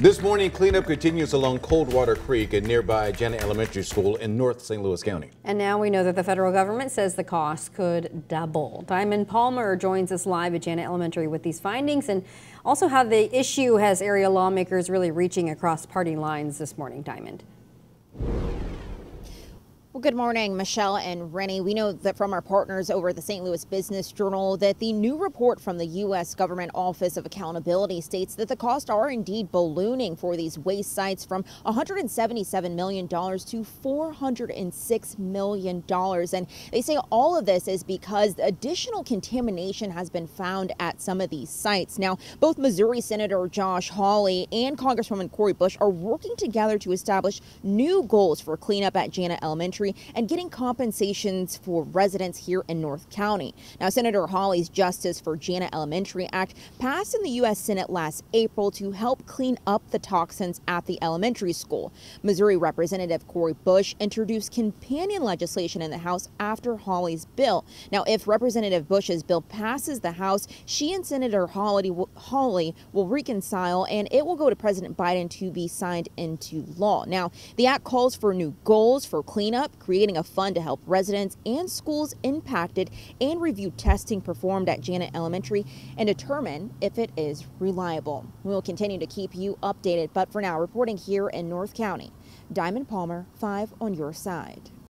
This morning, cleanup continues along Coldwater Creek and nearby Jana Elementary School in North St. Louis County. And now we know that the federal government says the cost could double. Diamond Palmer joins us live at Jana Elementary with these findings and also how the issue has area lawmakers really reaching across party lines this morning. Diamond. Well, good morning, Michelle and Rennie. We know that from our partners over at the St. Louis Business Journal that the new report from the U.S. Government Office of Accountability states that the costs are indeed ballooning for these waste sites from $177 million to $406 million. And they say all of this is because additional contamination has been found at some of these sites. Now, both Missouri Senator Josh Hawley and Congresswoman Cori Bush are working together to establish new goals for cleanup at Jana Elementary and getting compensations for residents here in North County. Now, Senator Hawley's Justice for Jana Elementary Act passed in the U.S. Senate last April to help clean up the toxins at the elementary school. Missouri Representative Cori Bush introduced companion legislation in the House after Hawley's bill. Now, if Representative Bush's bill passes the House, she and Senator Hawley Hawley will reconcile and it will go to President Biden to be signed into law. Now, the act calls for new goals for cleanup, creating a fund to help residents and schools impacted and review testing performed at Jana Elementary and determine if it is reliable. We will continue to keep you updated, but for now, reporting here in North County, Diamond Palmer, 5 on your side.